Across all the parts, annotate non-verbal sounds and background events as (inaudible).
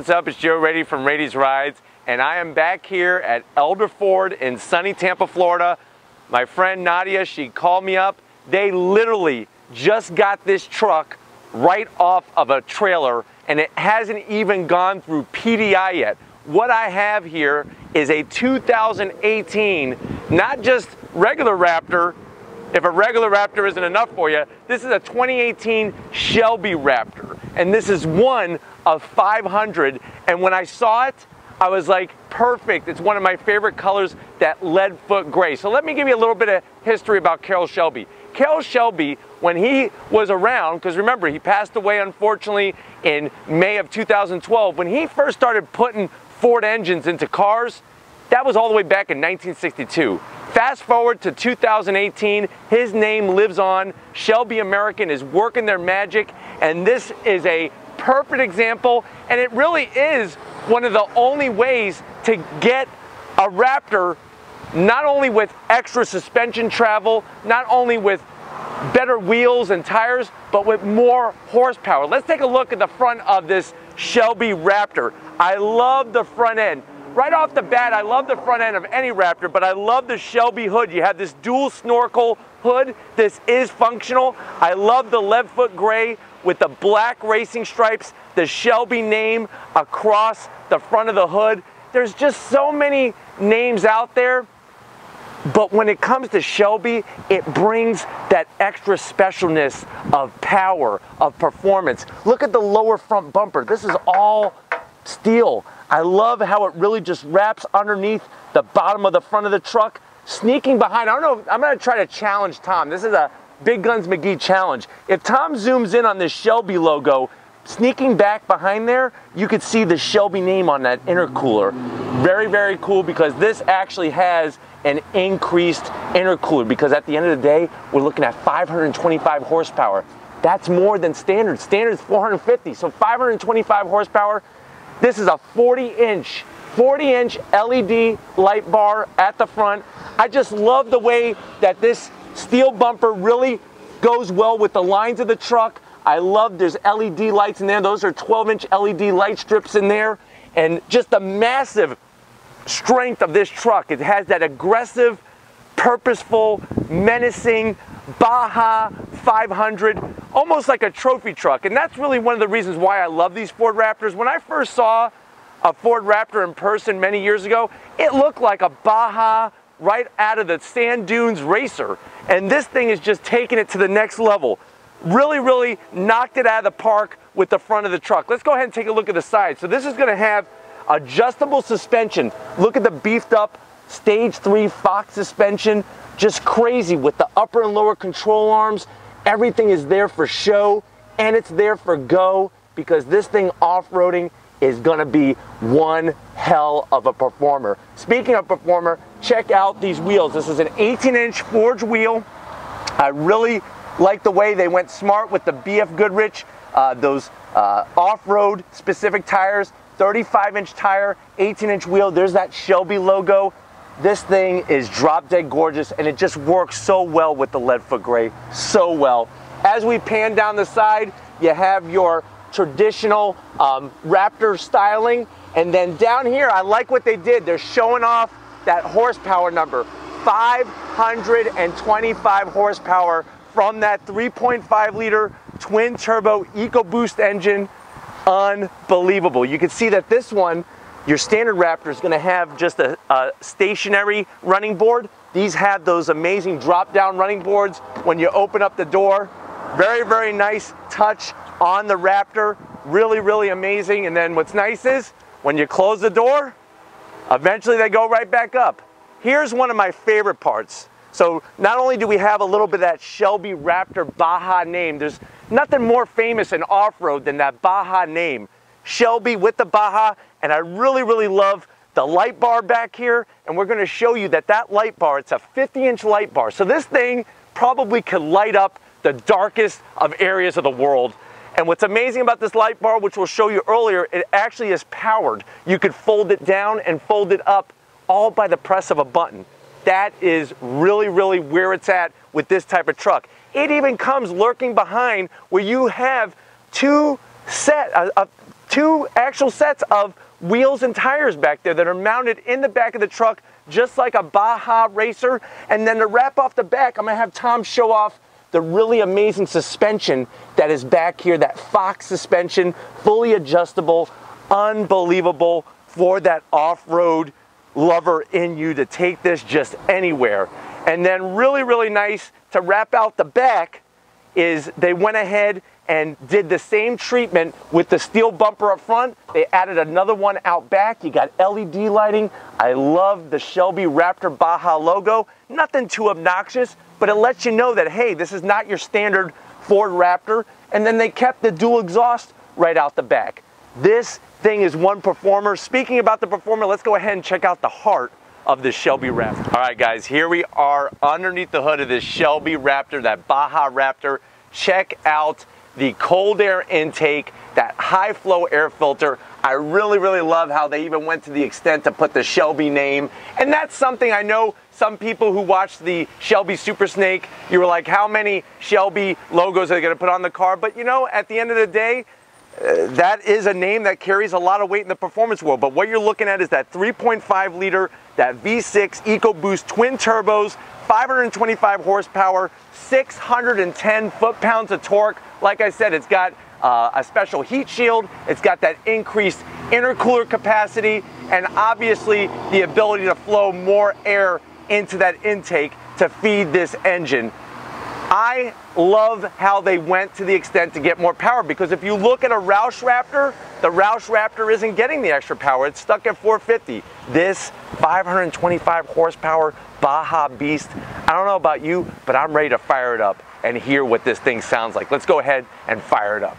what's up? It's Joe Raiti from Raiti's Rides, and I am back here at Elder Ford in sunny Tampa, Florida. My friend Nadia, she called me up. They literally just got this truck right off of a trailer, and it hasn't even gone through PDI yet. What I have here is a 2018, not just regular Raptor, if a regular Raptor isn't enough for you, this is a 2018 Shelby Raptor. And this is one of 500. And when I saw it, I was like, perfect. It's one of my favorite colors, that lead foot gray. So let me give you a little bit of history about Carroll Shelby. Carroll Shelby, when he was around, because remember, he passed away unfortunately in May of 2012, when he first started putting Ford engines into cars, that was all the way back in 1962. Fast forward to 2018, his name lives on. Shelby American is working their magic, and this is a perfect example, and it really is one of the only ways to get a Raptor not only with extra suspension travel, not only with better wheels and tires, but with more horsepower. Let's take a look at the front of this Shelby Raptor. I love the front end. Right off the bat, I love the front end of any Raptor, but I love the Shelby hood. You have this dual snorkel hood. This is functional. I love the lead foot gray with the black racing stripes, the Shelby name across the front of the hood. There's just so many names out there, but when it comes to Shelby, it brings that extra specialness of power, of performance. Look at the lower front bumper. This is all steel. I love how it really just wraps underneath the bottom of the front of the truck, sneaking behind. I don't know, I'm gonna try to challenge Tom. This is a Big Guns McGee challenge. If Tom zooms in on this Shelby logo, sneaking back behind there, you could see the Shelby name on that intercooler. Very, very cool because this actually has an increased intercooler because at the end of the day, we're looking at 525 horsepower. That's more than standard. Standard is 450, so 525 horsepower this is a 40 inch, 40 inch LED light bar at the front. I just love the way that this steel bumper really goes well with the lines of the truck. I love there's LED lights in there. Those are 12 inch LED light strips in there. And just the massive strength of this truck. It has that aggressive, purposeful, menacing Baja 500, almost like a trophy truck. And that's really one of the reasons why I love these Ford Raptors. When I first saw a Ford Raptor in person many years ago, it looked like a Baja right out of the Sand Dunes Racer. And this thing is just taking it to the next level. Really, really knocked it out of the park with the front of the truck. Let's go ahead and take a look at the side. So this is gonna have adjustable suspension. Look at the beefed up stage three Fox suspension. Just crazy with the upper and lower control arms. Everything is there for show and it's there for go because this thing off-roading is gonna be one hell of a performer. Speaking of performer, check out these wheels. This is an 18 inch forged wheel. I really like the way they went smart with the BF Goodrich, uh, those uh, off-road specific tires, 35 inch tire, 18 inch wheel. There's that Shelby logo. This thing is drop dead gorgeous and it just works so well with the lead foot gray, so well. As we pan down the side, you have your traditional um, Raptor styling. And then down here, I like what they did. They're showing off that horsepower number, 525 horsepower from that 3.5 liter twin turbo EcoBoost engine. Unbelievable. You can see that this one your standard Raptor is going to have just a, a, stationary running board. These have those amazing drop down running boards when you open up the door. Very, very nice touch on the Raptor. Really, really amazing. And then what's nice is when you close the door, eventually they go right back up. Here's one of my favorite parts. So not only do we have a little bit of that Shelby Raptor Baja name, there's nothing more famous in off-road than that Baja name. Shelby with the Baja, and I really, really love the light bar back here, and we're gonna show you that that light bar, it's a 50 inch light bar. So this thing probably could light up the darkest of areas of the world. And what's amazing about this light bar, which we'll show you earlier, it actually is powered. You could fold it down and fold it up all by the press of a button. That is really, really where it's at with this type of truck. It even comes lurking behind where you have two set, a, a two actual sets of wheels and tires back there that are mounted in the back of the truck just like a Baja racer. And then to wrap off the back, I'm gonna have Tom show off the really amazing suspension that is back here, that Fox suspension, fully adjustable, unbelievable for that off-road lover in you to take this just anywhere. And then really, really nice to wrap out the back is they went ahead and did the same treatment with the steel bumper up front. They added another one out back. You got LED lighting. I love the Shelby Raptor Baja logo. Nothing too obnoxious, but it lets you know that, hey, this is not your standard Ford Raptor. And then they kept the dual exhaust right out the back. This thing is one performer. Speaking about the performer, let's go ahead and check out the heart of the Shelby Raptor. All right, guys, here we are underneath the hood of this Shelby Raptor, that Baja Raptor. Check out the cold air intake, that high flow air filter. I really, really love how they even went to the extent to put the Shelby name. And that's something I know some people who watched the Shelby Super Snake, you were like, how many Shelby logos are they gonna put on the car? But you know, at the end of the day, that is a name that carries a lot of weight in the performance world. But what you're looking at is that 3.5 liter, that V6 EcoBoost twin turbos, 525 horsepower, 610 foot-pounds of torque. Like I said, it's got uh, a special heat shield, it's got that increased intercooler capacity, and obviously the ability to flow more air into that intake to feed this engine. I love how they went to the extent to get more power because if you look at a Roush Raptor, the Roush Raptor isn't getting the extra power. It's stuck at 450. This 525 horsepower Baja Beast, I don't know about you, but I'm ready to fire it up and hear what this thing sounds like. Let's go ahead and fire it up.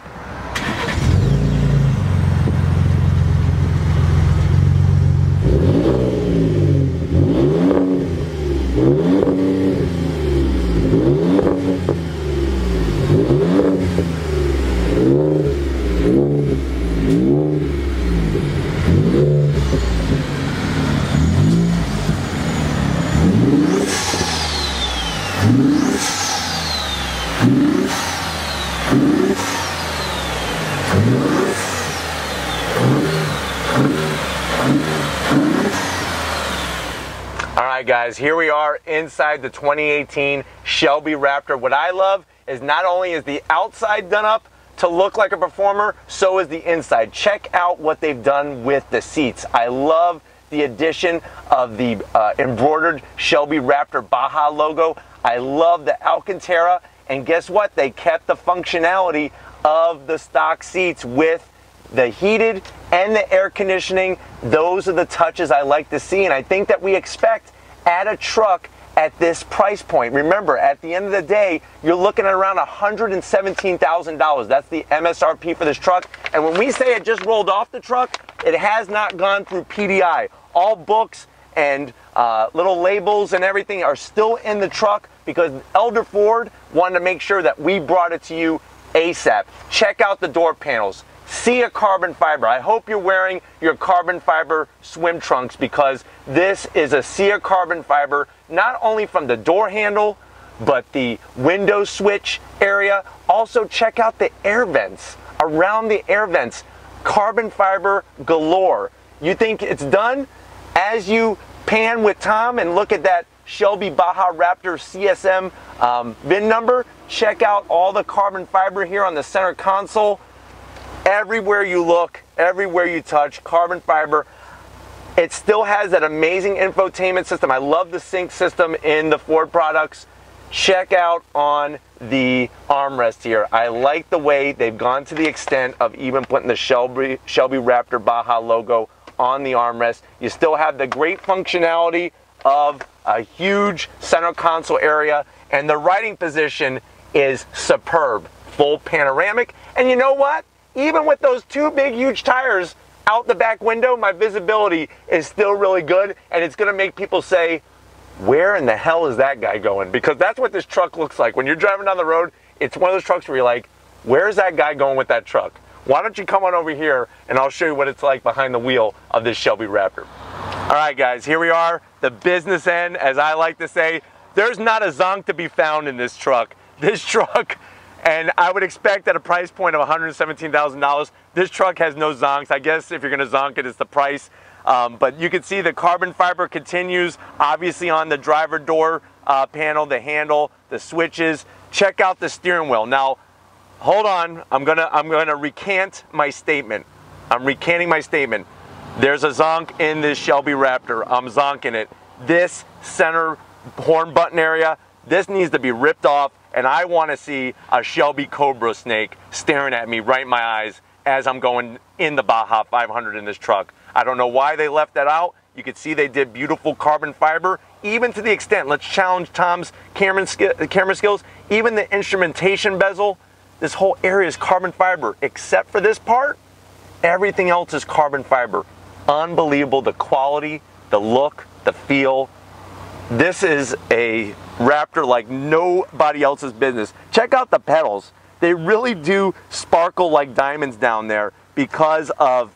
All right, guys, here we are inside the 2018 Shelby Raptor. What I love is not only is the outside done up to look like a performer, so is the inside. Check out what they've done with the seats. I love the addition of the uh, embroidered Shelby Raptor Baja logo. I love the Alcantara, and guess what? They kept the functionality of the stock seats with the heated and the air conditioning. Those are the touches I like to see, and I think that we expect at a truck at this price point. Remember, at the end of the day, you're looking at around $117,000. That's the MSRP for this truck. And when we say it just rolled off the truck, it has not gone through PDI. All books and uh, little labels and everything are still in the truck because Elder Ford wanted to make sure that we brought it to you ASAP. Check out the door panels. See a carbon fiber. I hope you're wearing your carbon fiber swim trunks because this is a Sea carbon fiber, not only from the door handle, but the window switch area. Also check out the air vents. Around the air vents, carbon fiber galore. You think it's done? As you pan with Tom and look at that Shelby Baja Raptor CSM um, VIN number, check out all the carbon fiber here on the center console. Everywhere you look, everywhere you touch, carbon fiber. It still has that amazing infotainment system. I love the sync system in the Ford products. Check out on the armrest here. I like the way they've gone to the extent of even putting the Shelby, Shelby Raptor Baja logo on the armrest. You still have the great functionality of a huge center console area and the riding position is superb. Full panoramic. And you know what? Even with those two big, huge tires out the back window, my visibility is still really good. And it's going to make people say, where in the hell is that guy going? Because that's what this truck looks like. When you're driving down the road, it's one of those trucks where you're like, where's that guy going with that truck? Why don't you come on over here and I'll show you what it's like behind the wheel of this Shelby Raptor. All right, guys, here we are, the business end, as I like to say. There's not a zonk to be found in this truck. This (laughs) truck and I would expect at a price point of $117,000, This truck has no zonks. I guess if you're gonna zonk it, it's the price. Um, but you can see the carbon fiber continues obviously on the driver door uh, panel, the handle, the switches. Check out the steering wheel. Now, hold on. I'm gonna I'm gonna recant my statement. I'm recanting my statement. There's a zonk in this Shelby Raptor. I'm zonking it. This center horn button area, this needs to be ripped off and I want to see a Shelby Cobra snake staring at me right in my eyes as I'm going in the Baja 500 in this truck. I don't know why they left that out. You can see they did beautiful carbon fiber, even to the extent, let's challenge Tom's camera, camera skills, even the instrumentation bezel, this whole area is carbon fiber, except for this part, everything else is carbon fiber. Unbelievable, the quality, the look, the feel. This is a Raptor like nobody else's business. Check out the pedals. They really do sparkle like diamonds down there because of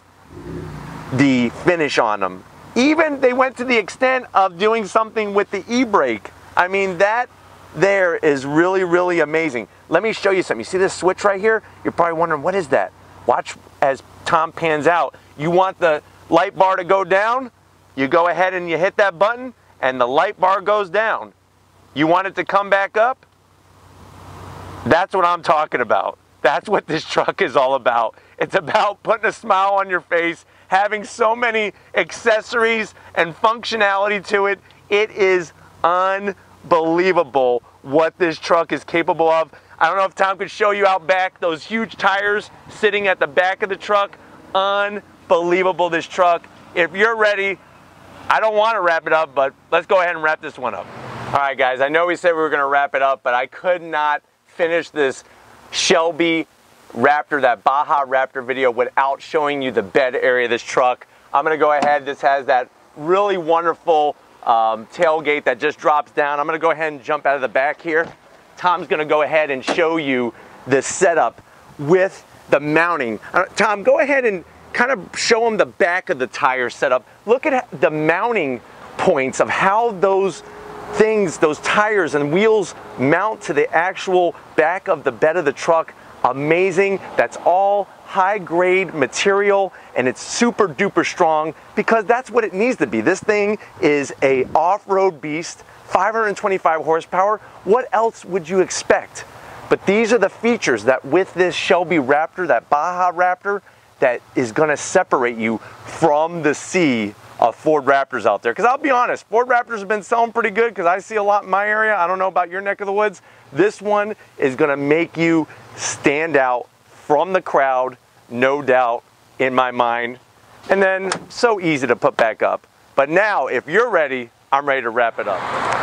the finish on them. Even they went to the extent of doing something with the e-brake. I mean, that there is really, really amazing. Let me show you something. You see this switch right here? You're probably wondering, what is that? Watch as Tom pans out. You want the light bar to go down? You go ahead and you hit that button and the light bar goes down. You want it to come back up? That's what I'm talking about. That's what this truck is all about. It's about putting a smile on your face, having so many accessories and functionality to it. It is unbelievable what this truck is capable of. I don't know if Tom could show you out back those huge tires sitting at the back of the truck. Unbelievable, this truck. If you're ready, I don't want to wrap it up, but let's go ahead and wrap this one up. All right, guys, I know we said we were going to wrap it up, but I could not finish this Shelby Raptor, that Baja Raptor video without showing you the bed area of this truck. I'm gonna go ahead, this has that really wonderful um, tailgate that just drops down. I'm gonna go ahead and jump out of the back here. Tom's gonna go ahead and show you the setup with the mounting. Uh, Tom, go ahead and kind of show them the back of the tire setup. Look at the mounting points of how those things, those tires and wheels mount to the actual back of the bed of the truck. Amazing. That's all high grade material and it's super duper strong because that's what it needs to be. This thing is a off-road beast, 525 horsepower. What else would you expect? But these are the features that with this Shelby Raptor, that Baja Raptor, that is gonna separate you from the sea of Ford Raptors out there. Because I'll be honest, Ford Raptors have been selling pretty good because I see a lot in my area. I don't know about your neck of the woods. This one is going to make you stand out from the crowd, no doubt, in my mind. And then so easy to put back up. But now, if you're ready, I'm ready to wrap it up.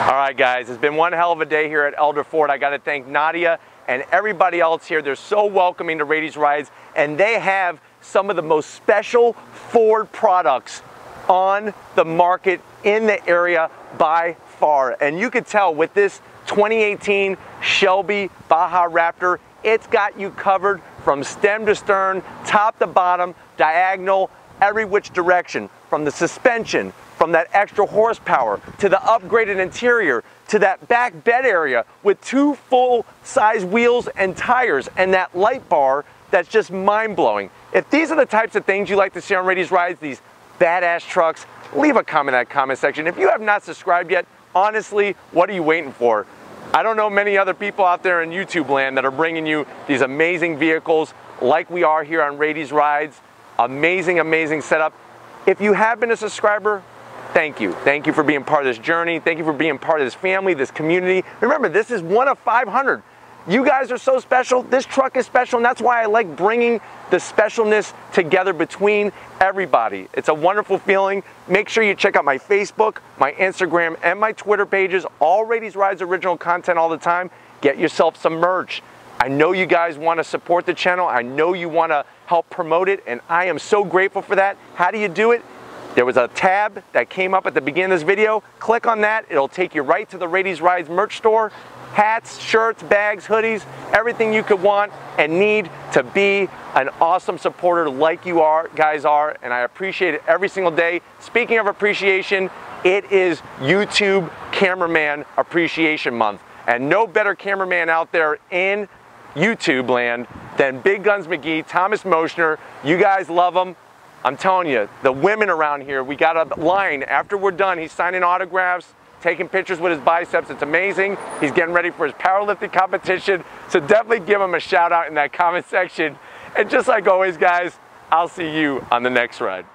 All right, guys, it's been one hell of a day here at Elder Ford. I got to thank Nadia and everybody else here. They're so welcoming to Raiti's Rides, and they have some of the most special Ford products on the market in the area by far. And you can tell with this 2018 Shelby Baja Raptor, it's got you covered from stem to stern, top to bottom, diagonal, every which direction, from the suspension, from that extra horsepower, to the upgraded interior, to that back bed area with two full size wheels and tires, and that light bar that's just mind blowing. If these are the types of things you like to see on Raiti's Rides, these badass trucks, leave a comment in that comment section. If you have not subscribed yet, honestly, what are you waiting for? I don't know many other people out there in YouTube land that are bringing you these amazing vehicles like we are here on Raiti's Rides. Amazing, amazing setup. If you have been a subscriber, thank you. Thank you for being part of this journey. Thank you for being part of this family, this community. Remember, this is one of 500. You guys are so special. This truck is special, and that's why I like bringing the specialness together between everybody. It's a wonderful feeling. Make sure you check out my Facebook, my Instagram, and my Twitter pages. All Raiti's Rides original content all the time. Get yourself some merch. I know you guys want to support the channel. I know you want to help promote it, and I am so grateful for that. How do you do it? There was a tab that came up at the beginning of this video. Click on that. It'll take you right to the Raiti's Rides merch store hats, shirts, bags, hoodies, everything you could want and need to be an awesome supporter like you are, guys are, and I appreciate it every single day. Speaking of appreciation, it is YouTube Cameraman Appreciation Month, and no better cameraman out there in YouTube land than Big Guns McGee, Thomas Moschner. You guys love him. I'm telling you, the women around here, we got a line after we're done. He's signing autographs, taking pictures with his biceps. It's amazing. He's getting ready for his powerlifting competition. So definitely give him a shout out in that comment (laughs) section. And just like always, guys, I'll see you on the next ride.